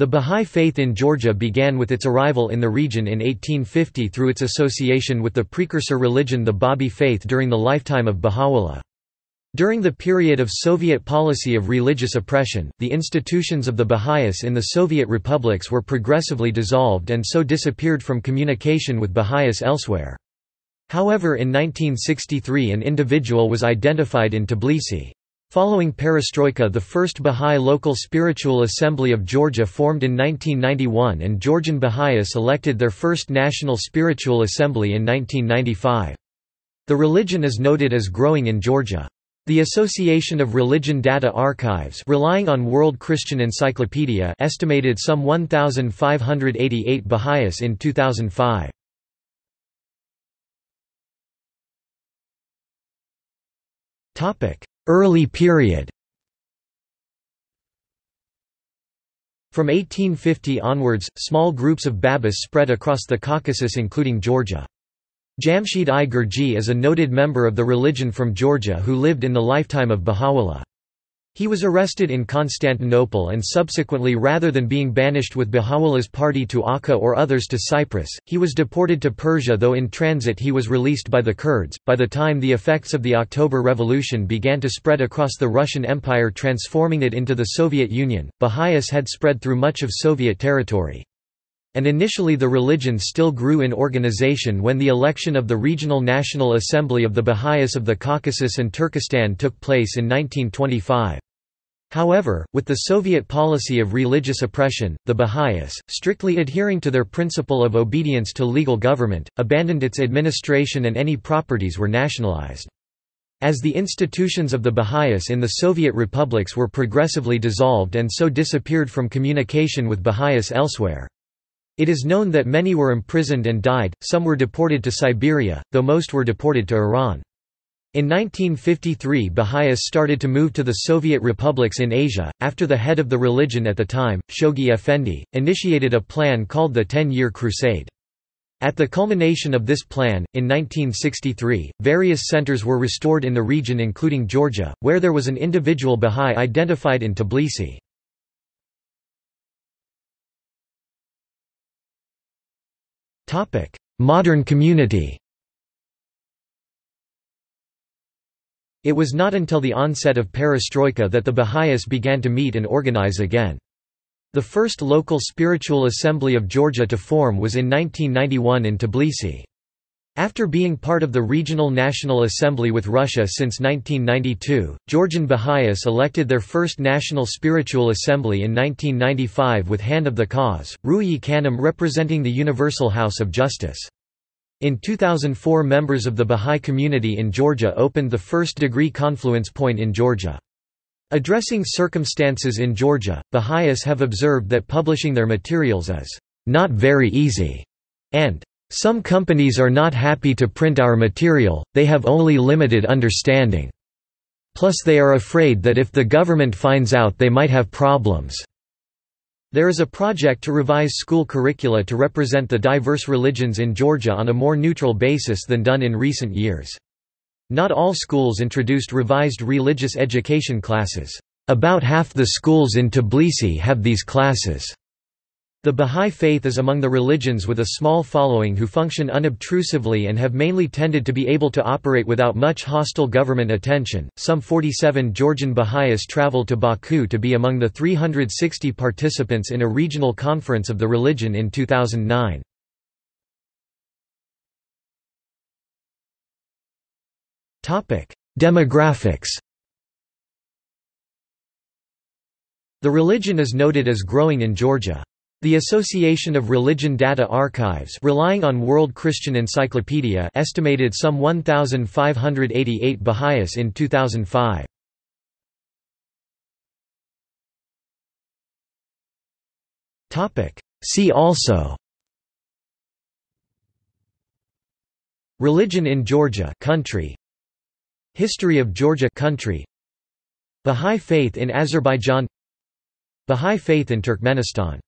The Bahá'í Faith in Georgia began with its arrival in the region in 1850 through its association with the precursor religion the Babi faith during the lifetime of Baha'u'llah. During the period of Soviet policy of religious oppression, the institutions of the Baha'is in the Soviet republics were progressively dissolved and so disappeared from communication with Baha'is elsewhere. However in 1963 an individual was identified in Tbilisi. Following perestroika the first Bahá'í local spiritual assembly of Georgia formed in 1991 and Georgian Baha'is elected their first national spiritual assembly in 1995. The religion is noted as growing in Georgia. The Association of Religion Data Archives relying on World Christian Encyclopedia estimated some 1,588 Baha'is in 2005. Early period From 1850 onwards, small groups of Babis spread across the Caucasus including Georgia. Jamshid I Gurji is a noted member of the religion from Georgia who lived in the lifetime of Baha'u'llah. He was arrested in Constantinople and subsequently rather than being banished with Baha'u'llah's party to Akka or others to Cyprus, he was deported to Persia though in transit he was released by the Kurds. By the time the effects of the October Revolution began to spread across the Russian Empire transforming it into the Soviet Union, Baha'is had spread through much of Soviet territory. And initially the religion still grew in organization when the election of the Regional National Assembly of the Baha'is of the Caucasus and Turkestan took place in 1925. However, with the Soviet policy of religious oppression, the Baha'is, strictly adhering to their principle of obedience to legal government, abandoned its administration and any properties were nationalized. As the institutions of the Baha'is in the Soviet republics were progressively dissolved and so disappeared from communication with Baha'is elsewhere. It is known that many were imprisoned and died, some were deported to Siberia, though most were deported to Iran. In 1953 Baha'is started to move to the Soviet republics in Asia, after the head of the religion at the time, Shoghi Effendi, initiated a plan called the Ten-Year Crusade. At the culmination of this plan, in 1963, various centers were restored in the region including Georgia, where there was an individual Baha'i identified in Tbilisi. Modern community It was not until the onset of perestroika that the Baha'is began to meet and organize again. The first local spiritual assembly of Georgia to form was in 1991 in Tbilisi. After being part of the Regional National Assembly with Russia since 1992, Georgian Baha'is elected their first National Spiritual Assembly in 1995 with Hand of the Cause, Ruhiyyih Khanum representing the Universal House of Justice. In 2004 members of the Baha'i community in Georgia opened the first degree confluence point in Georgia. Addressing circumstances in Georgia, Baha'is have observed that publishing their materials is not very easy, and some companies are not happy to print our material, they have only limited understanding. Plus they are afraid that if the government finds out they might have problems. There is a project to revise school curricula to represent the diverse religions in Georgia on a more neutral basis than done in recent years. Not all schools introduced revised religious education classes. About half the schools in Tbilisi have these classes. The Bahá'í Faith is among the religions with a small following who function unobtrusively and have mainly tended to be able to operate without much hostile government attention. Some 47 Georgian Baha'is traveled to Baku to be among the 360 participants in a regional conference of the religion in 2009. Topic: Demographics. The religion is noted as growing in Georgia. The Association of Religion Data Archives relying on World Christian Encyclopedia estimated some 1,588 Baha'is in 2005. See also. Religion in Georgia country. History of Georgia country. Bahá'í faith in Azerbaijan. Bahá'í faith in Turkmenistan